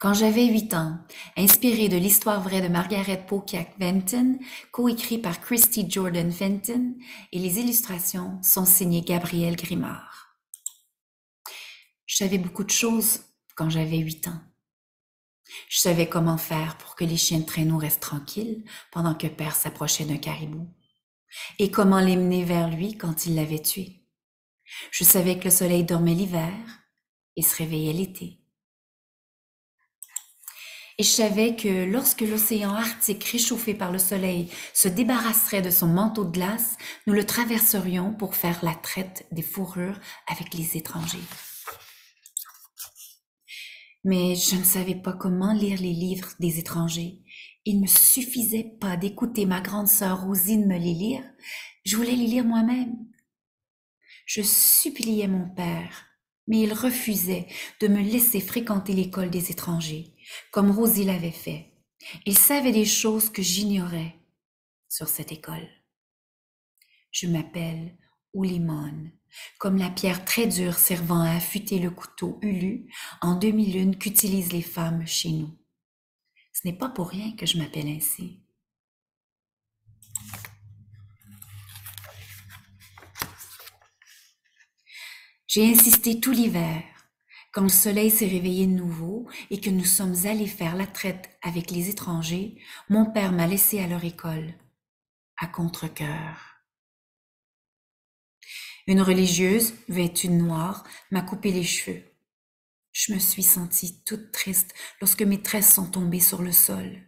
Quand j'avais huit ans, inspiré de l'histoire vraie de Margaret Pokiak Fenton, coécrit par Christy Jordan Fenton, et les illustrations sont signées Gabriel Grimard. Je savais beaucoup de choses quand j'avais huit ans. Je savais comment faire pour que les chiens de traîneau restent tranquilles pendant que père s'approchait d'un caribou, et comment les mener vers lui quand il l'avait tué. Je savais que le soleil dormait l'hiver et se réveillait l'été et je savais que lorsque l'océan arctique réchauffé par le soleil se débarrasserait de son manteau de glace, nous le traverserions pour faire la traite des fourrures avec les étrangers. Mais je ne savais pas comment lire les livres des étrangers. Il ne suffisait pas d'écouter ma grande sœur Rosine me les lire, je voulais les lire moi-même. Je suppliais mon père, mais il refusait de me laisser fréquenter l'école des étrangers comme Rosie l'avait fait. Il savait des choses que j'ignorais sur cette école. Je m'appelle Oulimon, comme la pierre très dure servant à affûter le couteau ulu en demi-lune qu'utilisent les femmes chez nous. Ce n'est pas pour rien que je m'appelle ainsi. J'ai insisté tout l'hiver quand le soleil s'est réveillé de nouveau et que nous sommes allés faire la traite avec les étrangers, mon père m'a laissé à leur école, à contre-cœur. Une religieuse, vêtue de noir, m'a coupé les cheveux. Je me suis sentie toute triste lorsque mes tresses sont tombées sur le sol.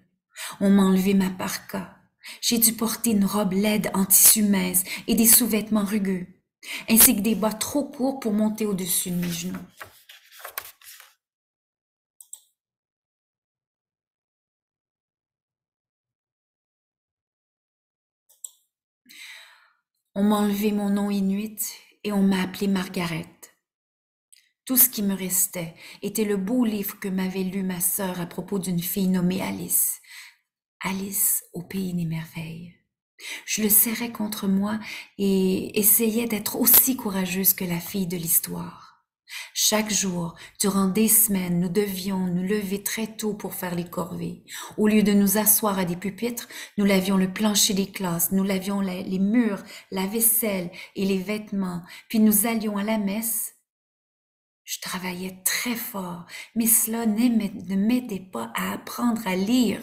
On m'a enlevé ma parka. J'ai dû porter une robe laide en tissu mince et des sous-vêtements rugueux, ainsi que des bas trop courts pour monter au-dessus de mes genoux. On m'a enlevé mon nom inuit et on m'a appelé Margaret. Tout ce qui me restait était le beau livre que m'avait lu ma sœur à propos d'une fille nommée Alice. Alice au pays des merveilles. Je le serrais contre moi et essayais d'être aussi courageuse que la fille de l'histoire. Chaque jour, durant des semaines, nous devions nous lever très tôt pour faire les corvées. Au lieu de nous asseoir à des pupitres, nous lavions le plancher des classes, nous lavions les, murs, la vaisselle et les vêtements, puis nous allions à la messe. Je travaillais très fort, mais cela ne m'aidait pas à apprendre à lire.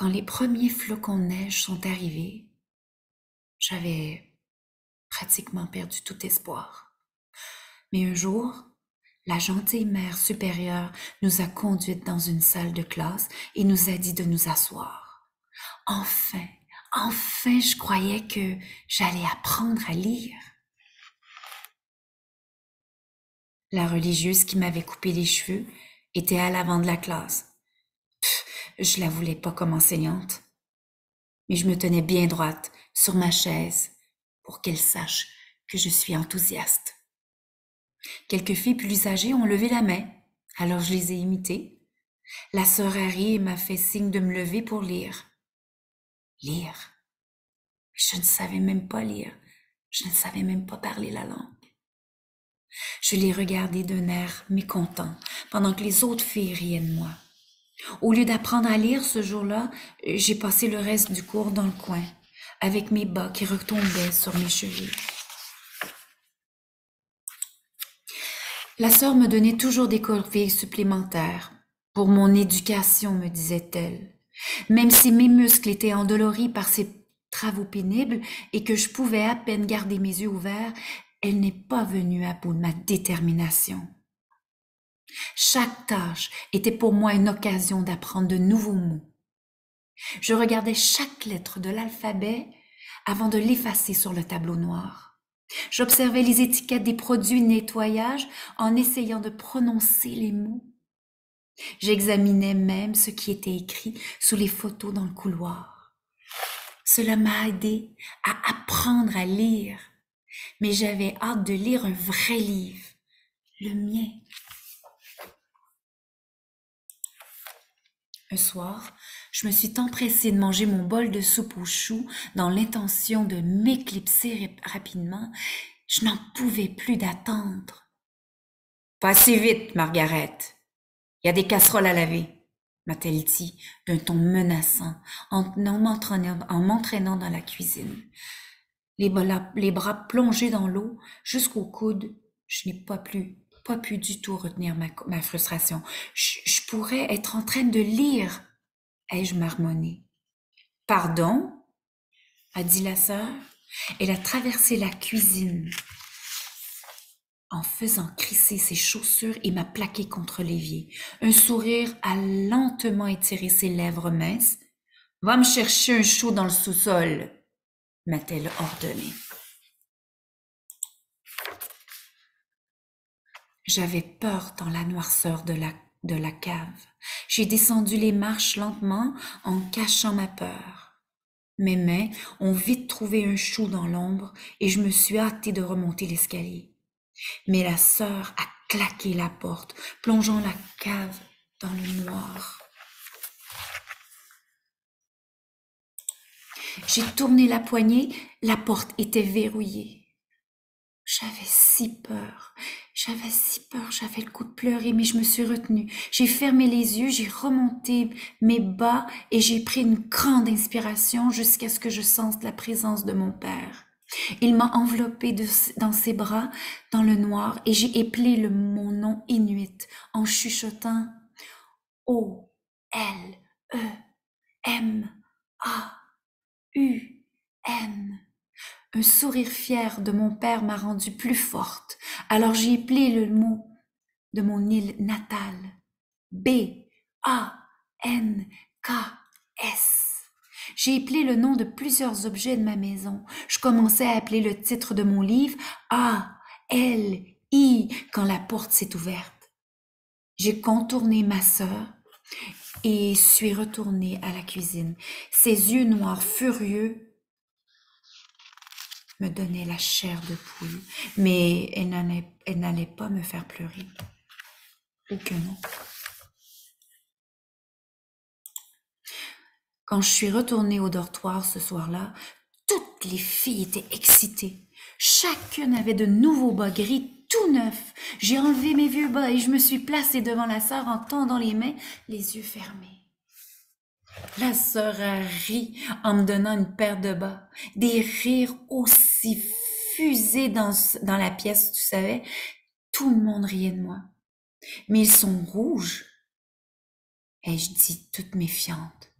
Quand les premiers flocons de neige sont arrivés, j'avais pratiquement perdu tout espoir. Mais un jour, la gentille mère supérieure nous a conduites dans une salle de classe et nous a dit de nous asseoir. Enfin, enfin, je croyais que j'allais apprendre à lire. La religieuse qui m'avait coupé les cheveux était à l'avant de la classe. Je la voulais pas comme enseignante, mais je me tenais bien droite sur ma chaise pour qu'elle sache que je suis enthousiaste. Quelques filles plus âgées ont levé la main, alors je les ai imitées. La sœur Harry m'a fait signe de me lever pour lire. Lire? Je ne savais même pas lire. Je ne savais même pas parler la langue. Je l'ai regardé d'un air mécontent pendant que les autres filles riaient de moi. Au lieu d'apprendre à lire ce jour-là, j'ai passé le reste du cours dans le coin, avec mes bas qui retombaient sur mes chevilles. La sœur me donnait toujours des corvées supplémentaires. Pour mon éducation, me disait-elle. Même si mes muscles étaient endoloris par ces travaux pénibles et que je pouvais à peine garder mes yeux ouverts, elle n'est pas venue à bout de ma détermination. Chaque tâche était pour moi une occasion d'apprendre de nouveaux mots. Je regardais chaque lettre de l'alphabet avant de l'effacer sur le tableau noir. J'observais les étiquettes des produits de nettoyage en essayant de prononcer les mots. J'examinais même ce qui était écrit sous les photos dans le couloir. Cela m'a aidé à apprendre à lire, mais j'avais hâte de lire un vrai livre, le mien. Un soir, Je me suis empressée de manger mon bol de soupe aux choux dans l'intention de m'éclipser rapidement. Je n'en pouvais plus d'attendre. Pas si vite, Margaret. Il y a des casseroles à laver, m'a-t-elle dit d'un ton menaçant en m'entraînant dans la cuisine. Les bras, plongés dans l'eau jusqu'au coude, je n'ai pas plus pas pu du tout retenir ma, frustration. Je, pourrais être en train de lire, ai-je marmonné? Pardon? a dit la sœur. Elle a traversé la cuisine en faisant crisser ses chaussures et m'a plaqué contre l'évier. Un sourire a lentement étiré ses lèvres minces. Va me chercher un chou dans le sous-sol, m'a-t-elle ordonné. J'avais peur dans la noirceur de la, de la cave. J'ai descendu les marches lentement en cachant ma peur. Mes mains ont vite trouvé un chou dans l'ombre et je me suis hâtée de remonter l'escalier. Mais la sœur a claqué la porte, plongeant la cave dans le noir. J'ai tourné la poignée, la porte était verrouillée. J'avais si peur, j'avais si peur, j'avais le coup de pleurer, mais je me suis retenue. J'ai fermé les yeux, j'ai remonté mes bas et j'ai pris une grande inspiration jusqu'à ce que je sente la présence de mon père. Il m'a enveloppé dans ses bras, dans le noir, et j'ai éplé le, mon nom inuit en chuchotant O, L, E, M, A, U, N. Un sourire fier de mon père m'a rendue plus forte. Alors j'ai plié le mot de mon île natale. B, A, N, K, S. J'ai appelé le nom de plusieurs objets de ma maison. Je commençais à appeler le titre de mon livre A, L, I quand la porte s'est ouverte. J'ai contourné ma sœur et suis retournée à la cuisine. Ses yeux noirs furieux me donnait la chair de poule, mais elle n'allait pas me faire pleurer. Ou que non. Quand je suis retournée au dortoir ce soir-là, toutes les filles étaient excitées. Chacune avait de nouveaux bas gris tout neufs. J'ai enlevé mes vieux bas et je me suis placée devant la sœur en tendant les mains, les yeux fermés. La sœur a ri en me donnant une paire de bas. Des rires aussi fusés dans, dans la pièce, tu savais. Tout le monde riait de moi. Mais ils sont rouges. Ai-je dit toute méfiante.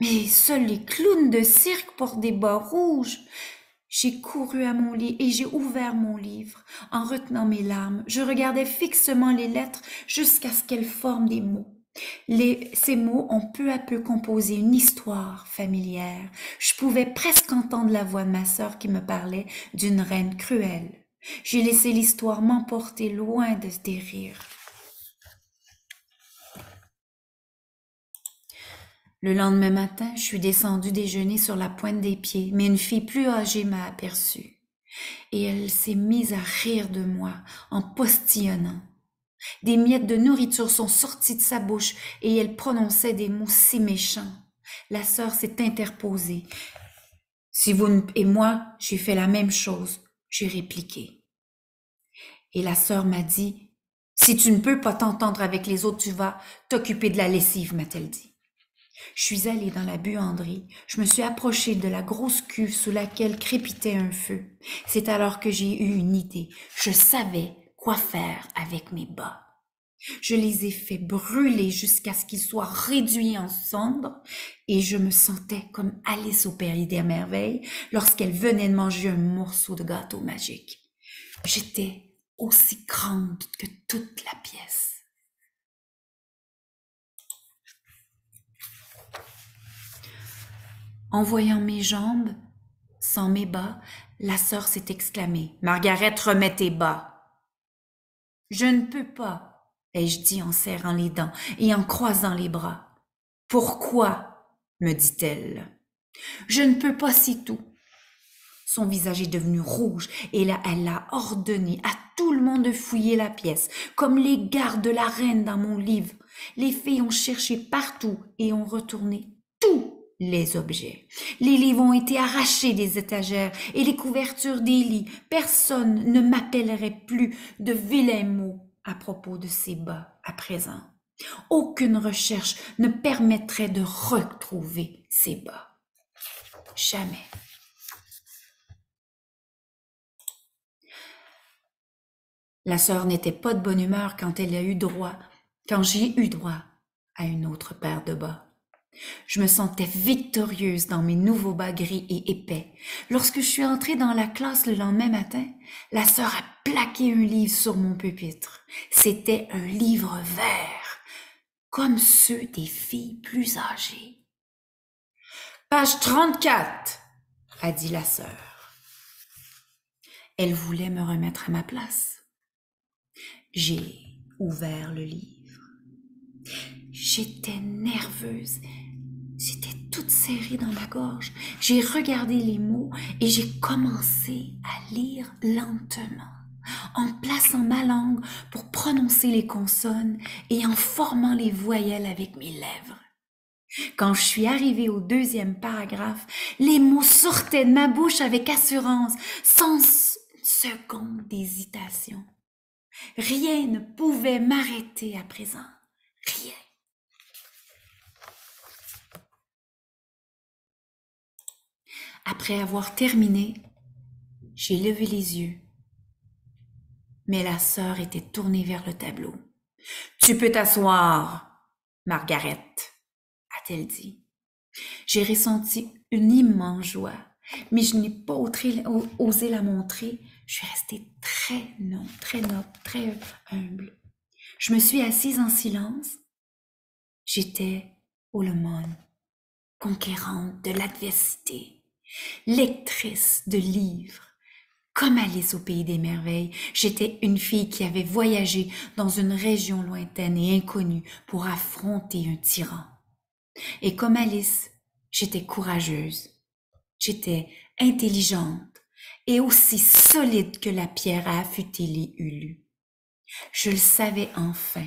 Mais seuls les clowns de cirque portent des bas rouges. J'ai couru à mon lit et j'ai ouvert mon livre. En retenant mes larmes, je regardais fixement les lettres jusqu'à ce qu'elles forment des mots ces mots ont peu à peu composé une histoire familière. Je pouvais presque entendre la voix de ma sœur qui me parlait d'une reine cruelle. J'ai laissé l'histoire m'emporter loin de des rires. Le lendemain matin, je suis descendue déjeuner sur la pointe des pieds, mais une fille plus âgée m'a aperçue. Et elle s'est mise à rire de moi en postillonnant. Des miettes de nourriture sont sorties de sa bouche et elle prononçait des mots si méchants. La sœur s'est interposée. Si vous et moi, j'ai fait la même chose, j'ai répliqué. Et la sœur m'a dit, si tu ne peux pas t'entendre avec les autres, tu vas t'occuper de la lessive, m'a-t-elle dit. Je suis allée dans la buanderie, je me suis approchée de la grosse cuve sous laquelle crépitait un feu. C'est alors que j'ai eu une idée. Je savais quoi faire avec mes bas. Je les ai fait brûler jusqu'à ce qu'ils soient réduits en cendres et je me sentais comme Alice au pays des merveilles lorsqu'elle venait de manger un morceau de gâteau magique. J'étais aussi grande que toute la pièce. En voyant mes jambes, sans mes bas, la sœur s'est exclamée. Margaret, remets tes bas. Je ne peux pas, ai-je dit en serrant les dents et en croisant les bras. Pourquoi? me dit-elle. Je ne peux pas, c'est tout. Son visage est devenu rouge et là, elle a ordonné à tout le monde de fouiller la pièce, comme les gardes de la reine dans mon livre. Les filles ont cherché partout et ont retourné les objets. Les livres ont été arrachés des étagères et les couvertures des lits. Personne ne m'appellerait plus de vilains mots à propos de ces bas à présent. Aucune recherche ne permettrait de retrouver ces bas. Jamais. La sœur n'était pas de bonne humeur quand elle a eu droit, quand j'ai eu droit à une autre paire de bas. Je me sentais victorieuse dans mes nouveaux bas gris et épais. Lorsque je suis entrée dans la classe le lendemain matin, la sœur a plaqué un livre sur mon pupitre. C'était un livre vert, comme ceux des filles plus âgées. Page 34, a dit la sœur. Elle voulait me remettre à ma place. J'ai ouvert le livre. J'étais nerveuse. J'étais toute serrée dans ma gorge. J'ai regardé les mots et j'ai commencé à lire lentement, en plaçant ma langue pour prononcer les consonnes et en formant les voyelles avec mes lèvres. Quand je suis arrivée au deuxième paragraphe, les mots sortaient de ma bouche avec assurance, sans seconde d'hésitation. Rien ne pouvait m'arrêter à présent. Rien. Après avoir terminé, j'ai levé les yeux. Mais la sœur était tournée vers le tableau. Tu peux t'asseoir, Margaret, a-t-elle dit. J'ai ressenti une immense joie, mais je n'ai pas osé la montrer je suis restée très noble, très humble. Je me suis assise en silence. J'étais Olemon, conquérante de l'adversité, lectrice de livres. Comme Alice au pays des merveilles, j'étais une fille qui avait voyagé dans une région lointaine et inconnue pour affronter un tyran. Et comme Alice, j'étais courageuse, j'étais intelligente, et aussi solide que la pierre à affûter les hulu. Je le savais enfin,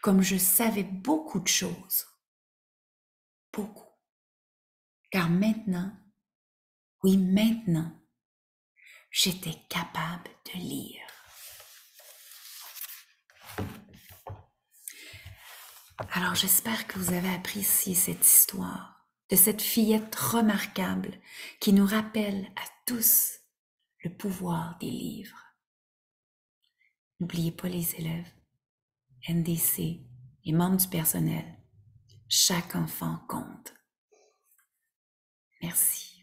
comme je savais beaucoup de choses. Beaucoup. Car maintenant, oui maintenant, j'étais capable de lire. Alors j'espère que vous avez apprécié cette histoire de cette fillette remarquable qui nous rappelle à tous le pouvoir des livres. N'oubliez pas les élèves, NDC, les membres du personnel. Chaque enfant compte. Merci.